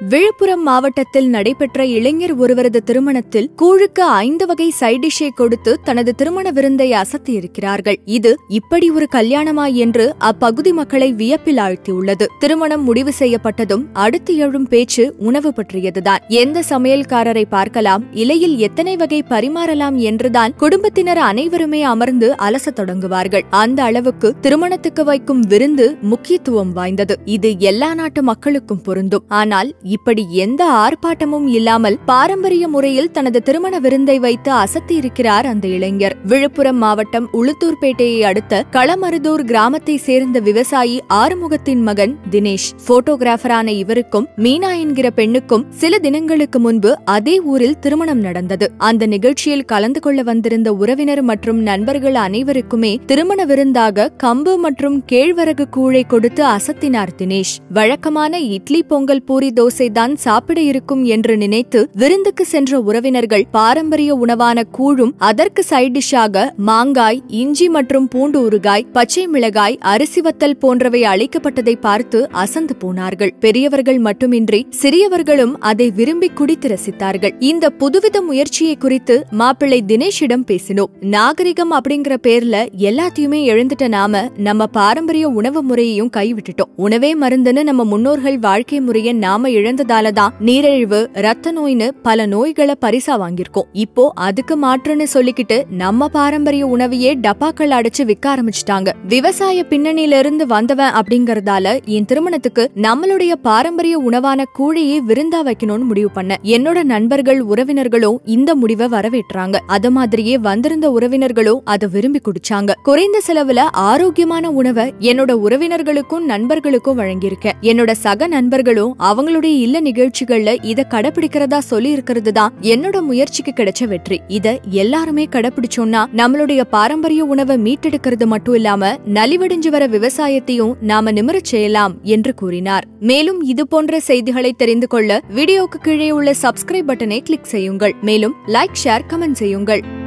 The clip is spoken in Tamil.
விழுப்புரம் மாவட்டத்தில் நடைபெற்ற இளைஞர் ஒருவரது திருமணத்தில் கூழுக்கு ஐந்து வகை சைடிஷை கொடுத்து தனது திருமண விருந்தை அசத்தியிருக்கிறார்கள். இது இப்படி ஒரு கல்யாணமா என்று அப்பகுதி மக்களை வியப்பில் ஆழ்த்தியுள்ளது. திருமணம் முடிவு செய்யப்பட்டதும் அடுத்து எழும் பேச்சு உணவு பற்றியதுதான். எந்த சமையல்காரரை பார்க்கலாம் இலையில் எத்தனை வகை பரிமாறலாம் என்றுதான் குடும்பத்தினர் அனைவருமே அமர்ந்து அலசத் தொடங்குவார்கள். அந்த அளவுக்கு திருமணத்துக்கு வைக்கும் விருந்து முக்கியத்துவம் வாய்ந்தது. இது எல்லா நாட்டு மக்களுக்கும் பொருந்தும். ஆனால் இப்படி எந்த ஆர்ப்பாட்டமும் இல்லாமல் பாரம்பரிய முறையில் தனது திருமண விருந்தை வைத்து அசத்தியிருக்கிறார் அந்த இளைஞர். விழுப்புரம் மாவட்டம் உளுத்தூர்பேட்டையை அடுத்த களமருதூர் கிராமத்தை சேர்ந்த விவசாயி ஆறுமுகத்தின் மகன் தினேஷ். போட்டோகிராஃபரான இவருக்கும் மீனா என்கிற பெண்ணுக்கும் சில தினங்களுக்கு முன்பு அதே ஊரில் திருமணம் நடந்தது. அந்த நிகழ்ச்சியில் கலந்து கொள்ள வந்திருந்த உறவினர் மற்றும் நண்பர்கள் அனைவருக்குமே திருமண விருந்தாக கம்பு மற்றும் கேழ்வரகு கூழை கொடுத்து அசத்தினார் தினேஷ். வழக்கமான இட்லி பொங்கல் பூரி தோசை தோசைதான் சாப்பிட இருக்கும் என்று நினைத்து விருந்துக்கு சென்ற உறவினர்கள் பாரம்பரிய உணவான கூழும் அதற்கு சைடிஷாக மாங்காய் இஞ்சி மற்றும் பூண்டு ஊறுகாய் பச்சை மிளகாய் அரிசி வத்தல் போன்றவை அளிக்கப்பட்டதை பார்த்து அசந்து போனார்கள். பெரியவர்கள் மட்டுமின்றி சிறியவர்களும் அதை விரும்பி குடித்து ரசித்தார்கள். இந்த புதுவித முயற்சியை குறித்து மாப்பிள்ளை தினேஷிடம் பேசினோம். நாகரிகம் அப்படிங்கிற பேர்ல எல்லாத்தையுமே எழுந்துட்ட நாம நம்ம பாரம்பரிய உணவு முறையையும் கைவிட்டுட்டோம். உணவே மருந்துன்னு நம்ம முன்னோர்கள் வாழ்க்கை முறையை நாம இழந்ததால தான் நீரிழிவு ரத்த நோய்னு பல நோய்களை பரிசா வாங்கியிருக்கோம். இப்போ அதுக்கு மாற்றுன்னு சொல்லிக்கிட்டு நம்ம பாரம்பரிய உணவையே டப்பாக்கள் அடைச்சு விற்க ஆரம்பிச்சிட்டாங்க. விவசாய பின்னணியில இருந்து வந்தவன் அப்படிங்கறதால என் திருமணத்துக்கு நம்மளுடைய பாரம்பரிய உணவான கூழையே விருந்தா வைக்கணும்னு முடிவு பண்ண என்னோட நண்பர்கள் உறவினர்களும் இந்த முடிவை வரவேற்றாங்க. அத மாதிரியே வந்திருந்த உறவினர்களும் அதை விரும்பி குடிச்சாங்க. குறைந்த செலவுல ஆரோக்கியமான உணவை என்னோட உறவினர்களுக்கும் நண்பர்களுக்கும் வழங்கியிருக்கேன். என்னோட சக நண்பர்களும் அவங்களுடைய இல்ல நிகழ்ச்சிகள்ல இத கடைபிடிக்கிறதா சொல்லி இருக்கிறது தான் என்னோட முயற்சிக்கு கிடைச்ச வெற்றி. இத எல்லாருமே கடைபிடிச்சோம்னா நம்மளுடைய பாரம்பரிய உணவை மீட்டெடுக்கிறது மட்டும் இல்லாம நலிவடைஞ்சு வர விவசாயத்தையும் நாம நிமிரச் செய்யலாம் என்று கூறினார். மேலும் இது போன்ற செய்திகளை தெரிந்து கொள்ள வீடியோக்கு கீழே உள்ள சப்ஸ்கிரைப் பட்டனை கிளிக் செய்யுங்கள். மேலும் லைக் ஷேர் கமெண்ட் செய்யுங்கள்.